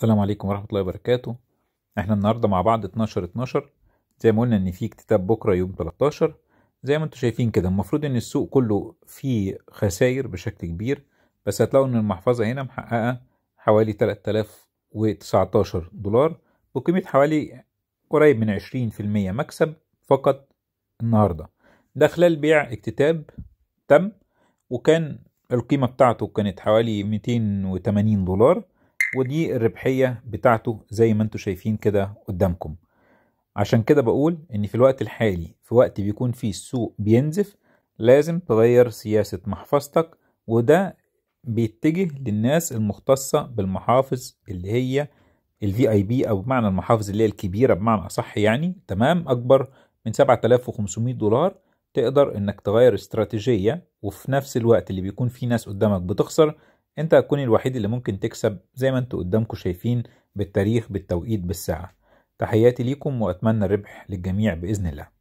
السلام عليكم ورحمة الله وبركاته. إحنا النهاردة مع بعض 12 12 زي ما قلنا ان في اكتتاب بكرة يوم 13 زي ما أنتم شايفين كده المفروض ان السوق كله فيه خسائر بشكل كبير بس هتلاقوا ان المحفظة هنا محققة حوالي 3019 دولار بقيمة حوالي قريب من 20% مكسب فقط النهاردة. ده خلال بيع اكتتاب تم وكان القيمة بتاعته كانت حوالي 280 دولار. ودي الربحية بتاعته زي ما أنتم شايفين كده قدامكم. عشان كده بقول إن في الوقت الحالي في وقت بيكون فيه السوق بينزف لازم تغير سياسة محفظتك وده بيتجه للناس المختصة بالمحافظ اللي هي الفي اي بي أو بمعنى المحافظ اللي هي الكبيرة بمعنى أصح يعني تمام أكبر من 7500 دولار. تقدر إنك تغير استراتيجية وفي نفس الوقت اللي بيكون فيه ناس قدامك بتخسر أنت هتكون الوحيد اللي ممكن تكسب زي ما أنتوا قدامكم شايفين بالتاريخ بالتوقيت بالساعة. تحياتي ليكم وأتمنى الربح للجميع بإذن الله.